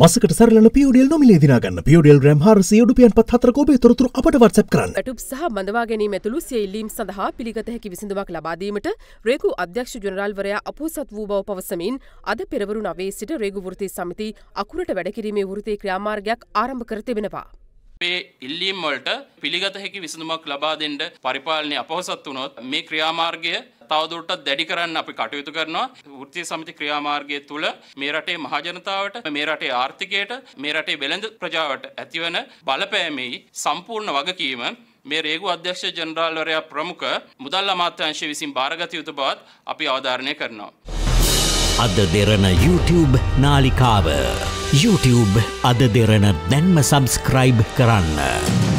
මසකට සරලන පියෝඩියල් නොමිලේ දිනාගන්න පියෝඩියල් ග්‍රම් හරසි ඩුපියන් පත් හතර ඔබේ තොරතුරු අපට වත්සප් කරන්න වැටුප් සහ බඳවා ගැනීම ඇතුළු සියල්ලීම් සඳහා පිළිගත හැකි විසිඳුමක් ලබාදීමට රේගු අධ්‍යක්ෂ ජනරල්වරයා අපෝසත් වූ බව පවසමින් අද පෙරවරු නවේ සිට රේගු වෘතී සමිති අකුරට වැඩකිරීමේ වෘතී ක්‍රියාමාර්ගයක් ආරම්භ කර තිබෙනවා. අපේ ඉල්ලීම් වලට පිළිගත හැකි විසඳුමක් ලබා දෙන්න පරිපාලනය අපහසත් වුණොත් මේ ක්‍රියාමාර්ගය තවදුරටත් දැඩි කරන්න අපි කටයුතු කරනවා වෘත්තීය සමිති ක්‍රියාමාර්ගය තුළ මේ රටේ මහජනතාවට මේ රටේ ආර්ථිකයට මේ රටේ වෙළඳ ප්‍රජාවට ඇතිවන බලපෑමෙහි සම්පූර්ණ වගකීම මේ රේගු අධ්‍යක්ෂ ජනරාල්වරයා ප්‍රමුඛ මුදල් අමාත්‍යංශය විසින් භාරගත යුතු බවත් අපි අවධාරණය කරනවා. අද දෙරන YouTube නාලිකාව YouTube අද දෙරන දැන්ම සබස්ක්‍රයිබ් කරන්න.